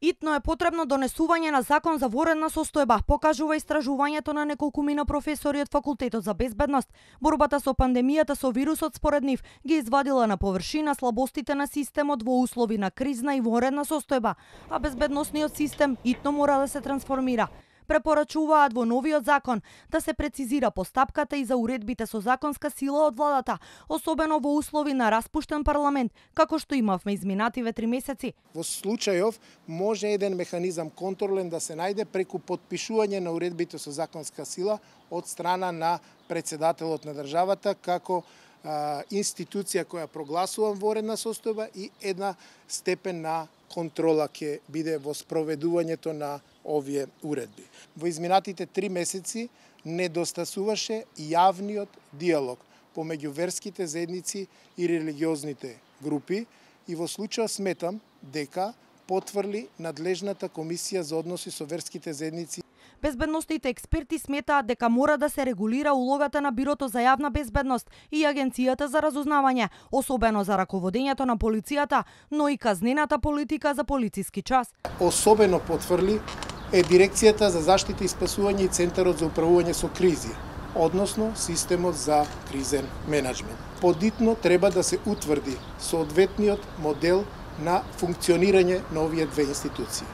Итно е потребно донесување на закон за воредна состојба, покажува истражувањето на неколкумина професори од Факултетот за безбедност. Борбата со пандемијата со вирусот според нив ги извадила на површина слабостите на системот во услови на кризна и воредна состојба, а безбедносниот систем итно мора да се трансформира препорачуваат во новиот закон да се прецизира постапката и за уредбите со законска сила од владата, особено во услови на распуштен парламент, како што имавме изминативе три месеци. Во случајов може еден механизам контролен да се најде преку подпишување на уредбите со законска сила од страна на председателот на државата како институција која прогласува воредна состојба и една степен на контрола ќе биде во спроведувањето на овие уредби. Во изминатите три месеци недостасуваше јавниот диалог помеѓу верските заедници и религиозните групи и во случај сметам дека потврли надлежната комисија за односи со верските заедници Безбедносните експерти сметаат дека мора да се регулира улогата на Бирото за јавна безбедност и Агенцијата за разузнавање, особено за раководењето на полицијата, но и казнената политика за полициски час. Особено потврли е Дирекцијата за заштита и спасување и Центарот за управување со кризи, односно системот за кризен менеджмент. Подитно треба да се утврди соодветниот модел на функционирање на овие две институции.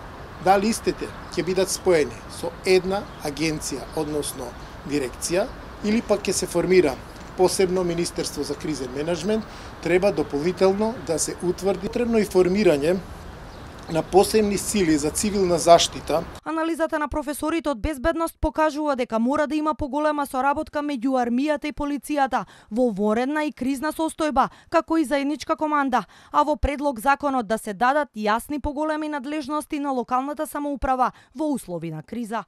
Дали истите ќе бидат споени со една агенција, односно дирекција, или пак ќе се формира посебно Министерство за кризен менеджмент, треба дополнително да се утврди требно и формирање на посебни сили за цивилна заштита. Анализата на професорите од безбедност покажува дека мора да има поголема соработка меѓу армијата и полицијата во воредна и кризна состојба, како и заедничка команда, а во предлог законот да се дадат јасни поголеми надлежности на локалната самоуправа во услови на криза.